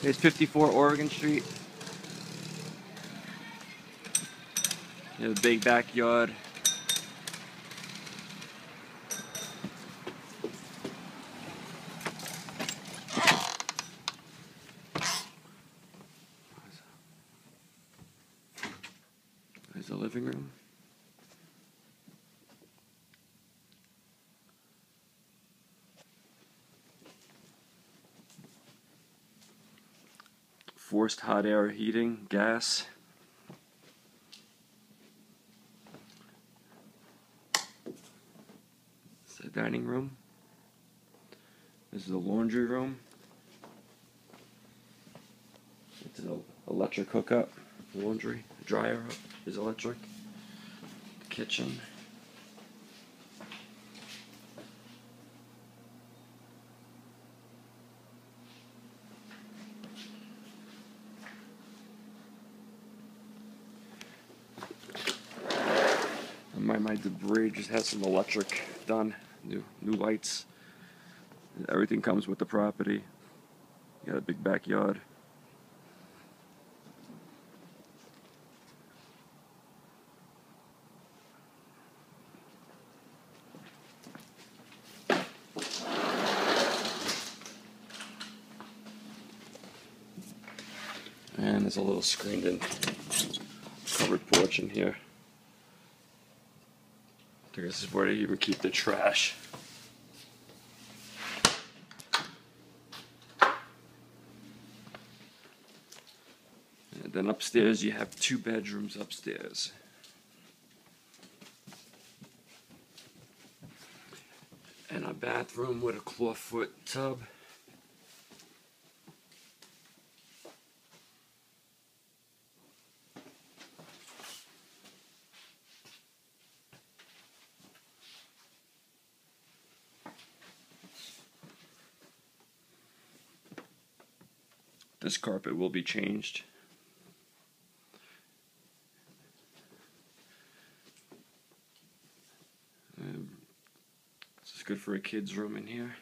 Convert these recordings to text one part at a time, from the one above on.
Here's 54 Oregon Street. You have a big backyard. There's the living room. Forced hot air heating, gas. It's the dining room. This is the laundry room. It's an electric hookup. Laundry dryer is electric. The kitchen. My my debris just has some electric done. New new lights. Everything comes with the property. You got a big backyard. And there's a little screened in covered porch in here. This is where you even keep the trash. And then upstairs you have two bedrooms upstairs. And a bathroom with a clawfoot tub. This carpet will be changed. Um, this is good for a kid's room in here.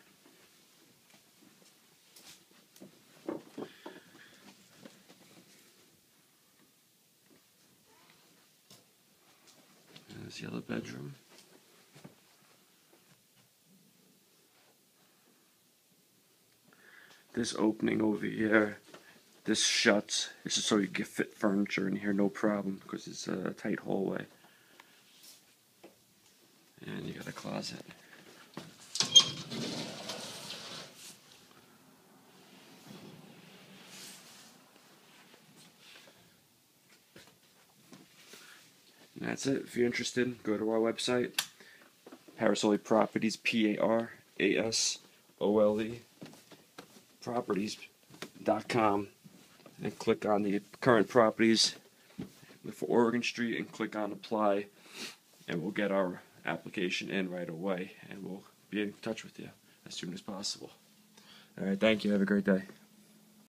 And the other bedroom. This opening over here, this shuts. This is so you can fit furniture in here, no problem, because it's a tight hallway. And you got a closet. And that's it. If you're interested, go to our website, Parasole Properties, P A R A S O L E, properties.com, and click on the current properties for Oregon Street and click on apply, and we'll get our application in right away, and we'll be in touch with you as soon as possible. All right, thank you. Have a great day.